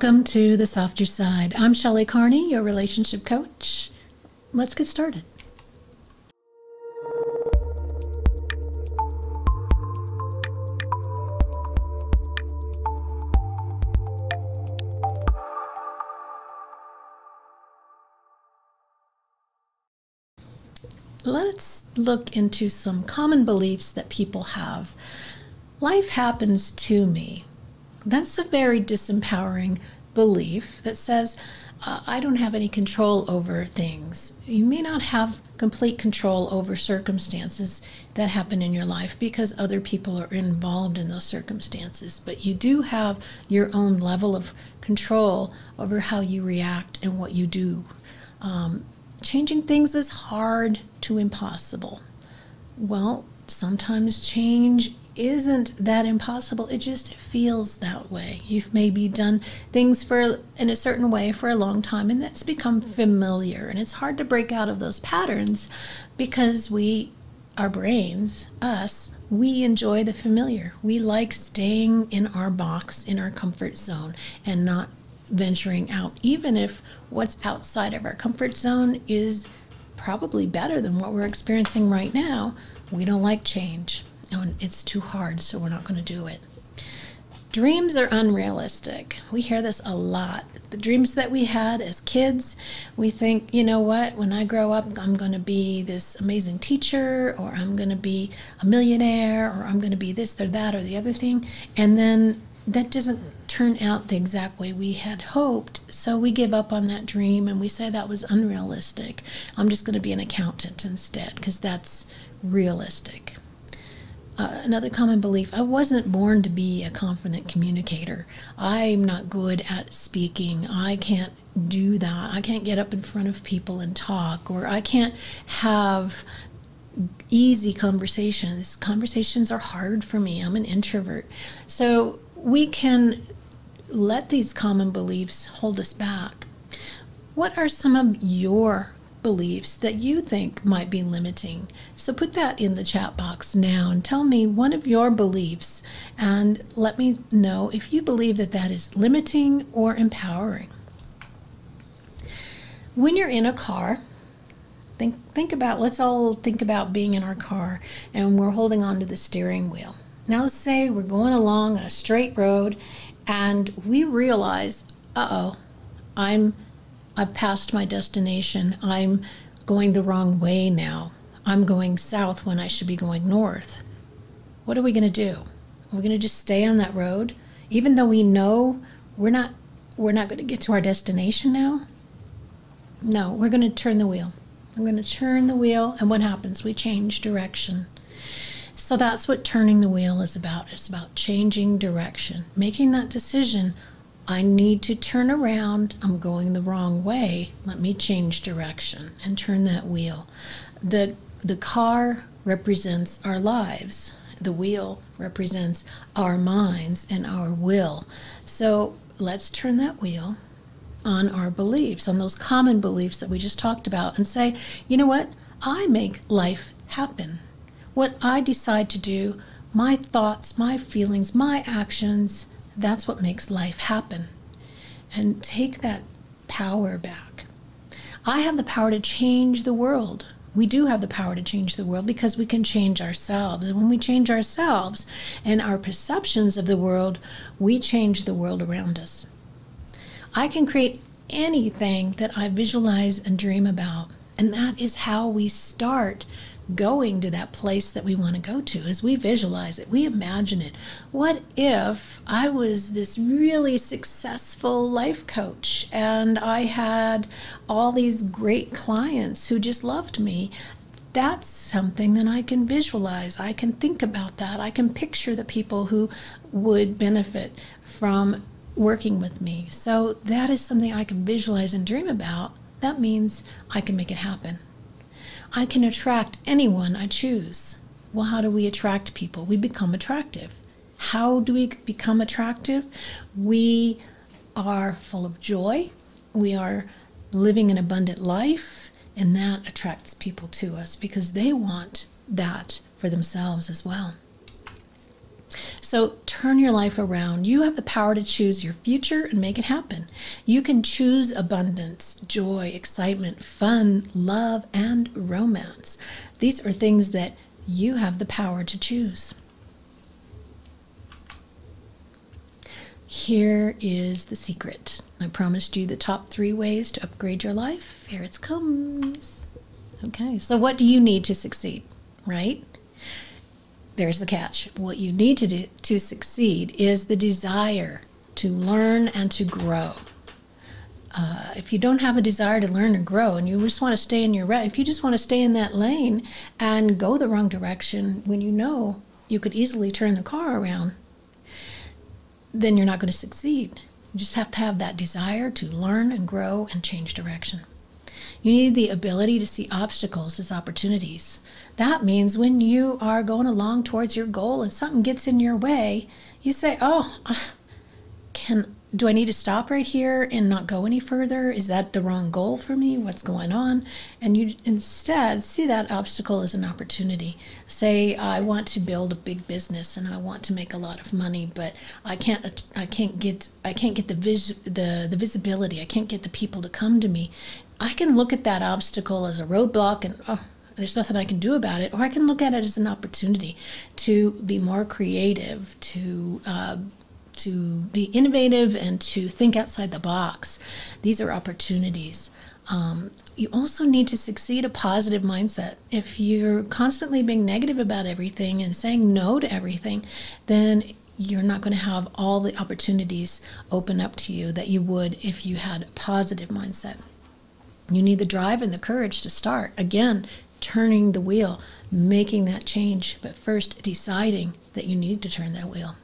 Welcome to the Softer Side. I'm Shelley Carney, your relationship coach. Let's get started. Let's look into some common beliefs that people have. Life happens to me. That's a very disempowering belief that says, uh, I don't have any control over things. You may not have complete control over circumstances that happen in your life because other people are involved in those circumstances, but you do have your own level of control over how you react and what you do. Um, changing things is hard to impossible. Well, sometimes change isn't that impossible. It just feels that way. You've maybe done things for in a certain way for a long time and that's become familiar and it's hard to break out of those patterns because we our brains, us, we enjoy the familiar. We like staying in our box, in our comfort zone and not venturing out even if what's outside of our comfort zone is probably better than what we're experiencing right now. We don't like change Oh, and it's too hard, so we're not going to do it. Dreams are unrealistic. We hear this a lot. The dreams that we had as kids, we think, you know what, when I grow up, I'm going to be this amazing teacher, or I'm going to be a millionaire, or I'm going to be this or that or the other thing. And then that doesn't turn out the exact way we had hoped. So we give up on that dream and we say that was unrealistic. I'm just going to be an accountant instead because that's realistic uh, another common belief I wasn't born to be a confident communicator. I'm not good at speaking. I can't do that. I can't get up in front of people and talk, or I can't have easy conversations. Conversations are hard for me. I'm an introvert. So we can let these common beliefs hold us back. What are some of your beliefs that you think might be limiting. So put that in the chat box now and tell me one of your beliefs and let me know if you believe that that is limiting or empowering. When you're in a car, think think about let's all think about being in our car and we're holding on to the steering wheel. Now let's say we're going along a straight road and we realize, uh-oh, I'm I've passed my destination. I'm going the wrong way now. I'm going south when I should be going north. What are we going to do? Are we going to just stay on that road even though we know we're not we're not going to get to our destination now? No, we're going to turn the wheel. I'm going to turn the wheel and what happens? We change direction. So that's what turning the wheel is about. It's about changing direction, making that decision I need to turn around. I'm going the wrong way. Let me change direction and turn that wheel. The, the car represents our lives, the wheel represents our minds and our will. So let's turn that wheel on our beliefs, on those common beliefs that we just talked about, and say, you know what? I make life happen. What I decide to do, my thoughts, my feelings, my actions, that's what makes life happen. And take that power back. I have the power to change the world. We do have the power to change the world because we can change ourselves. And when we change ourselves and our perceptions of the world, we change the world around us. I can create anything that I visualize and dream about. And that is how we start going to that place that we want to go to as we visualize it, we imagine it. What if I was this really successful life coach and I had all these great clients who just loved me? That's something that I can visualize. I can think about that. I can picture the people who would benefit from working with me. So that is something I can visualize and dream about. That means I can make it happen. I can attract anyone I choose. Well, how do we attract people? We become attractive. How do we become attractive? We are full of joy. We are living an abundant life, and that attracts people to us because they want that for themselves as well. So turn your life around. You have the power to choose your future and make it happen. You can choose abundance, joy, excitement, fun, love, and romance. These are things that you have the power to choose. Here is the secret. I promised you the top three ways to upgrade your life. Here it comes. Okay, so what do you need to succeed, right? There's the catch. What you need to do to succeed is the desire to learn and to grow. Uh, if you don't have a desire to learn and grow and you just want to stay in your if you just want to stay in that lane and go the wrong direction when you know you could easily turn the car around then you're not going to succeed you just have to have that desire to learn and grow and change direction you need the ability to see obstacles as opportunities. That means when you are going along towards your goal and something gets in your way you say oh can do I need to stop right here and not go any further? Is that the wrong goal for me? What's going on? And you instead see that obstacle as an opportunity. Say I want to build a big business and I want to make a lot of money, but I can't I can't get I can't get the vis, the the visibility. I can't get the people to come to me. I can look at that obstacle as a roadblock and oh there's nothing I can do about it, or I can look at it as an opportunity to be more creative, to uh, to be innovative and to think outside the box. These are opportunities. Um, you also need to succeed a positive mindset. If you're constantly being negative about everything and saying no to everything, then you're not going to have all the opportunities open up to you that you would if you had a positive mindset. You need the drive and the courage to start. Again, turning the wheel, making that change, but first deciding that you need to turn that wheel.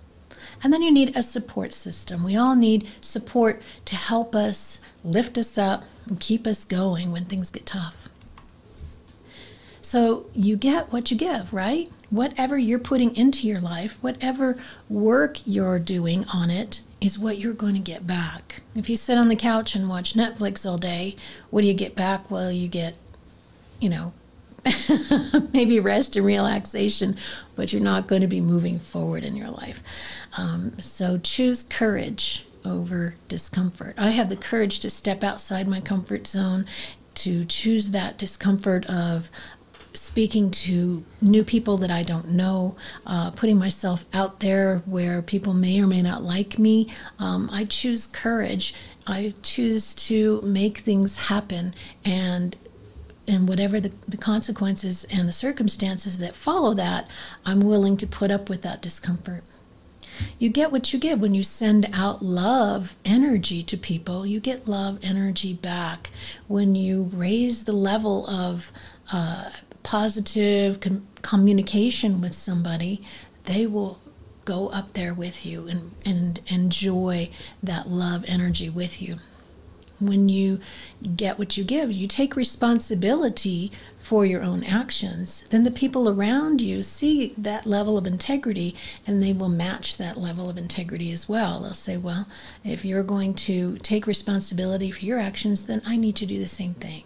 And then you need a support system. We all need support to help us lift us up and keep us going when things get tough. So you get what you give, right? Whatever you're putting into your life, whatever work you're doing on it, is what you're going to get back. If you sit on the couch and watch Netflix all day, what do you get back? Well, you get, you know, maybe rest and relaxation, but you're not going to be moving forward in your life. Um, so choose courage over discomfort. I have the courage to step outside my comfort zone, to choose that discomfort of speaking to new people that I don't know, uh, putting myself out there where people may or may not like me. Um, I choose courage. I choose to make things happen and and whatever the, the consequences and the circumstances that follow that, I'm willing to put up with that discomfort. You get what you give when you send out love energy to people. You get love energy back. When you raise the level of uh, positive com- communication with somebody, they will go up there with you and, and enjoy that love energy with you when you get what you give, you take responsibility for your own actions, then the people around you see that level of integrity and they will match that level of integrity as well. They'll say, Well, if you're going to take responsibility for your actions, then I need to do the same thing.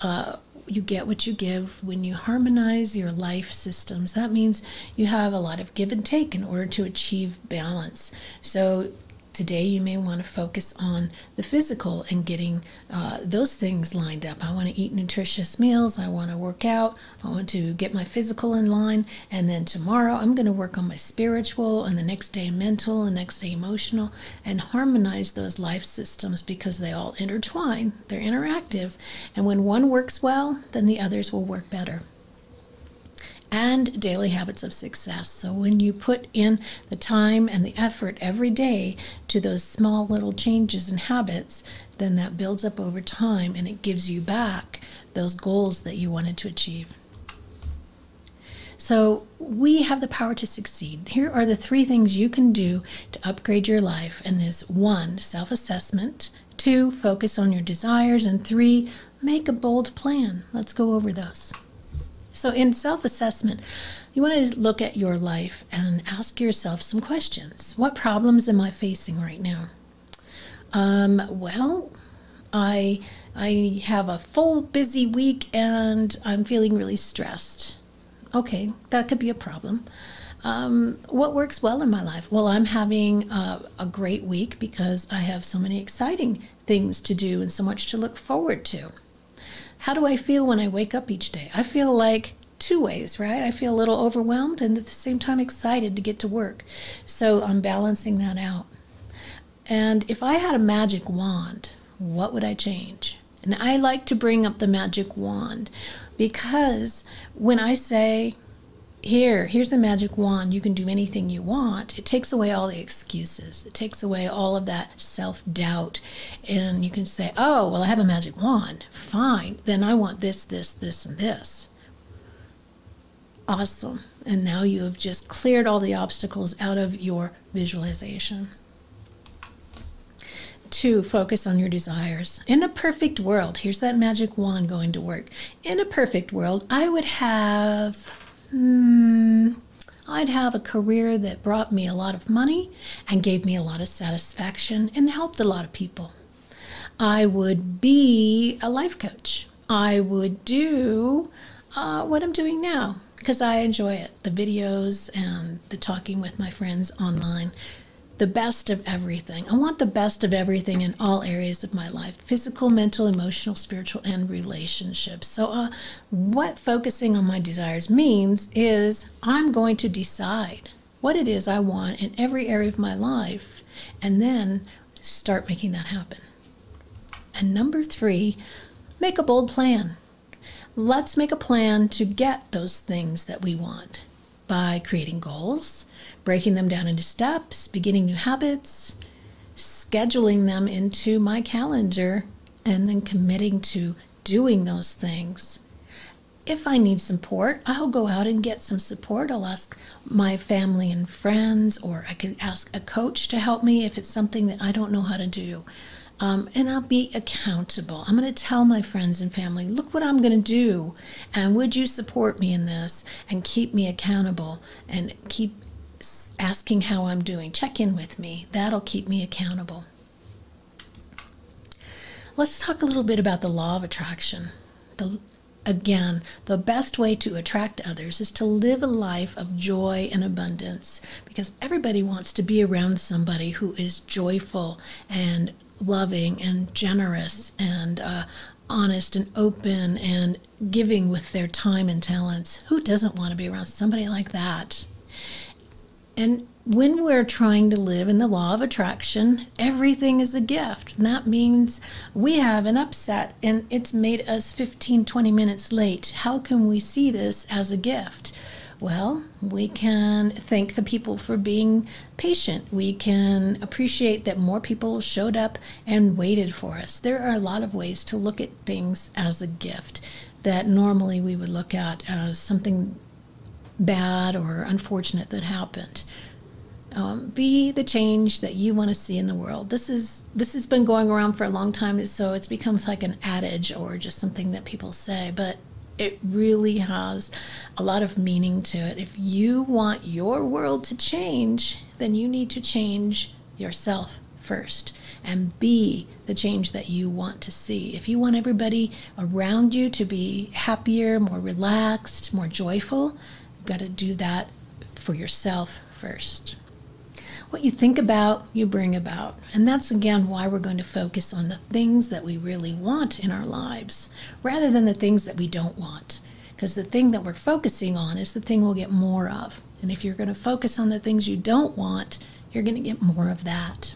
Uh, you get what you give when you harmonize your life systems. That means you have a lot of give and take in order to achieve balance. So Today, you may want to focus on the physical and getting uh, those things lined up. I want to eat nutritious meals. I want to work out. I want to get my physical in line. And then tomorrow, I'm going to work on my spiritual, and the next day, mental, and next day, emotional, and harmonize those life systems because they all intertwine. They're interactive. And when one works well, then the others will work better and daily habits of success. So when you put in the time and the effort every day to those small little changes and habits, then that builds up over time and it gives you back those goals that you wanted to achieve. So, we have the power to succeed. Here are the three things you can do to upgrade your life. And this one, self assessment, two, focus on your desires, and three, make a bold plan. Let's go over those. So, in self assessment, you want to look at your life and ask yourself some questions. What problems am I facing right now? Um, well, I I have a full busy week and I'm feeling really stressed. Okay, that could be a problem. Um, what works well in my life? Well, I'm having a, a great week because I have so many exciting things to do and so much to look forward to. How do I feel when I wake up each day? I feel like two ways, right? I feel a little overwhelmed and at the same time excited to get to work. So I'm balancing that out. And if I had a magic wand, what would I change? And I like to bring up the magic wand because when I say, here, here's the magic wand, you can do anything you want, it takes away all the excuses. It takes away all of that self doubt. And you can say, oh, well, I have a magic wand. Fine. Then I want this, this, this, and this. Awesome. And now you have just cleared all the obstacles out of your visualization. Two, focus on your desires. In a perfect world, here's that magic wand going to work. In a perfect world, I would have, hmm, I'd have a career that brought me a lot of money and gave me a lot of satisfaction and helped a lot of people. I would be a life coach. I would do uh, what I'm doing now because I enjoy it the videos and the talking with my friends online the best of everything. I want the best of everything in all areas of my life physical, mental, emotional, spiritual, and relationships. So, uh, what focusing on my desires means is I'm going to decide what it is I want in every area of my life and then start making that happen. And number three, make a bold plan. Let's make a plan to get those things that we want by creating goals breaking them down into steps, beginning new habits, scheduling them into my calendar, and then committing to doing those things. If I need support, I'll go out and get some support. I'll ask my family and friends, or I can ask a coach to help me if it's something that I don't know how to do. Um, and I'll be accountable. I'm going to tell my friends and family, look what I'm going to do. And would you support me in this and keep me accountable and keep asking how I'm doing. Check in with me. That'll keep me accountable. Let's talk a little bit about the law of attraction. The, again, the best way to attract others is to live a life of joy and abundance because everybody wants to be around somebody who is joyful and loving and generous and uh, honest and open and giving with their time and talents. Who doesn't want to be around somebody like that? And when we're trying to live in the law of attraction, everything is a gift. And that means we have an upset and it's made us 15, 20 minutes late. How can we see this as a gift? Well, we can thank the people for being patient. We can appreciate that more people showed up and waited for us. There are a lot of ways to look at things as a gift that normally we would look at as something bad or unfortunate that happened. Um, be the change that you want to see in the world. This is this has been going around for a long time, so it's becomes like an adage or just something that people say. But it really has a lot of meaning to it. If you want your world to change, then you need to change yourself first and be the change that you want to see. If you want everybody around you to be happier, more relaxed, more joyful, You've got to do that for yourself first. What you think about, you bring about. And that's again why we're going to focus on the things that we really want in our lives rather than the things that we don't want. Because the thing that we're focusing on is the thing we'll get more of. And if you're going to focus on the things you don't want, you're going to get more of that.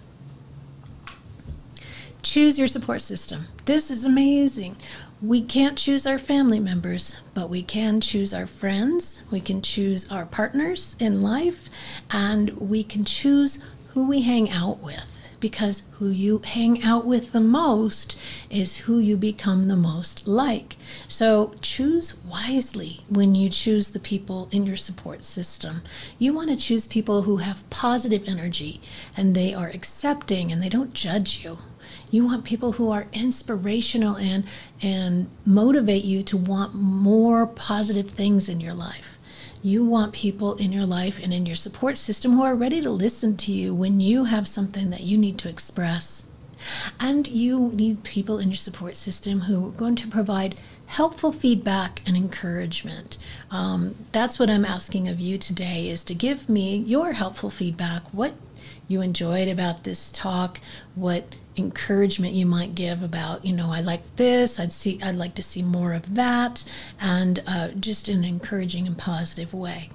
Choose your support system. This is amazing. We can't choose our family members, but we can choose our friends, we can choose our partners in life, and we can choose who we hang out with because who you hang out with the most is who you become the most like. So choose wisely when you choose the people in your support system. You want to choose people who have positive energy and they are accepting and they don't judge you. You want people who are inspirational and and motivate you to want more positive things in your life. You want people in your life and in your support system who are ready to listen to you when you have something that you need to express. And you need people in your support system who are going to provide helpful feedback and encouragement. Um, that's what I'm asking of you today is to give me your helpful feedback. What you enjoyed about this talk, what encouragement you might give about, you know, I like this, I'd see, I'd like to see more of that, and uh, just in an encouraging and positive way.